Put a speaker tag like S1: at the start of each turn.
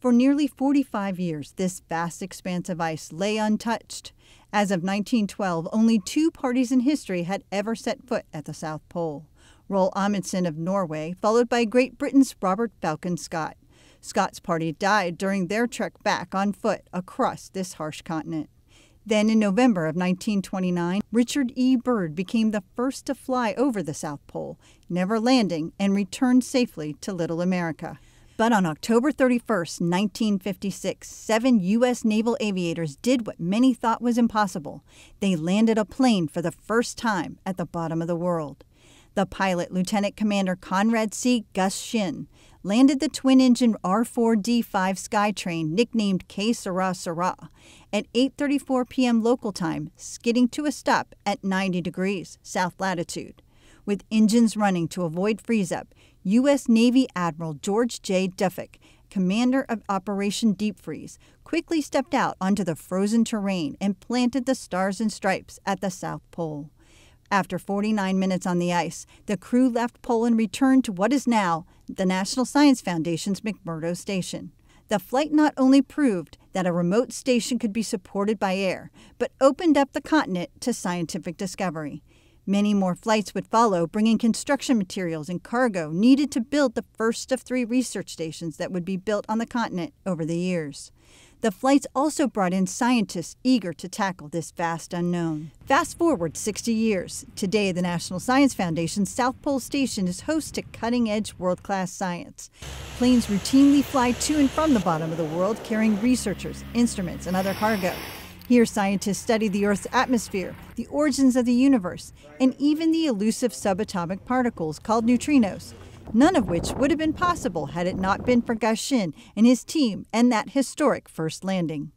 S1: For nearly 45 years, this vast expanse of ice lay untouched. As of 1912, only two parties in history had ever set foot at the South Pole. Roald Amundsen of Norway, followed by Great Britain's Robert Falcon Scott. Scott's party died during their trek back on foot across this harsh continent. Then, in November of 1929, Richard E. Byrd became the first to fly over the South Pole, never landing, and returned safely to Little America. But on October 31, 1956, seven U.S. naval aviators did what many thought was impossible. They landed a plane for the first time at the bottom of the world. The pilot, Lieutenant Commander Conrad C. Gus Shinn, landed the twin engine R4D5 Skytrain, nicknamed Que Será Será, at 8:34 p.m. local time, skidding to a stop at 90 degrees south latitude. With engines running to avoid freeze up, U.S. Navy Admiral George J. Dufek, commander of Operation Deep Freeze, quickly stepped out onto the frozen terrain and planted the Stars and Stripes at the South Pole. After 49 minutes on the ice, the crew left Pole and returned to what is now the National Science Foundation's McMurdo Station. The flight not only proved that a remote station could be supported by air, but opened up the continent to scientific discovery. Many more flights would follow, bringing construction materials and cargo needed to build the first of three research stations that would be built on the continent over the years. The flights also brought in scientists eager to tackle this vast unknown. Fast forward 60 years. Today, the National Science Foundation's South Pole Station is host to cutting edge world class science. Planes routinely fly to and from the bottom of the world carrying researchers, instruments, and other cargo. Here, scientists study the Earth's atmosphere, the origins of the universe, and even the elusive subatomic particles called neutrinos none of which would have been possible had it not been for Gus Shinn and his team and that historic first landing.